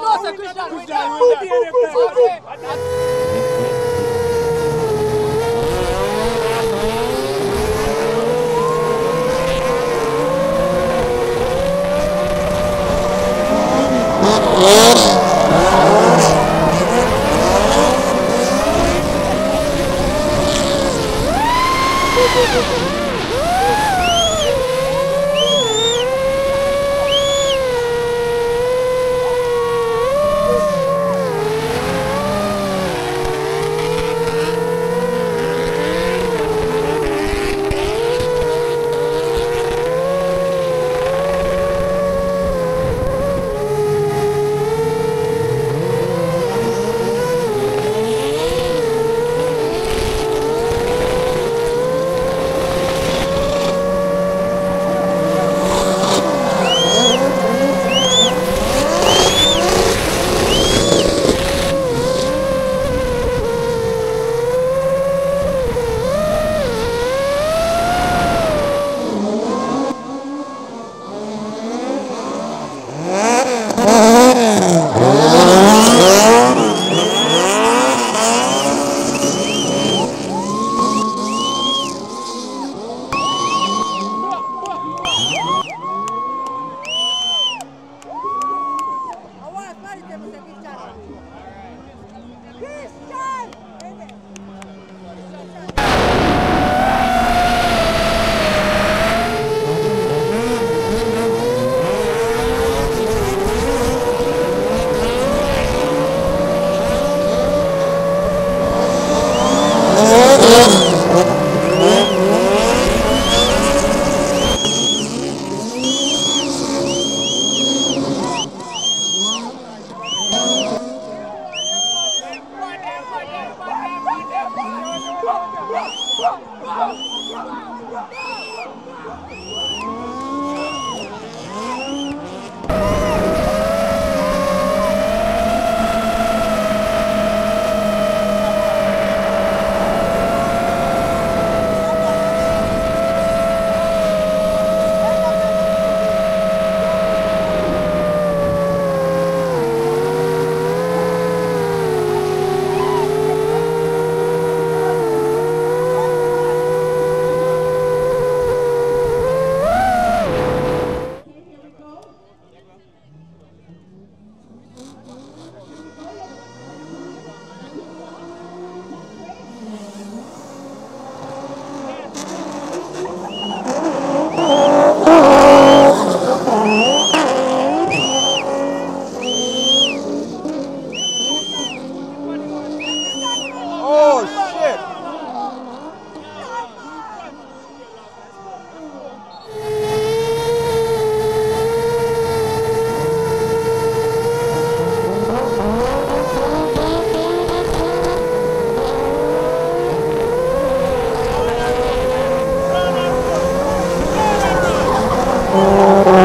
Nossa, cuidado, cuidado, cuidado. Oh, my God. Oh.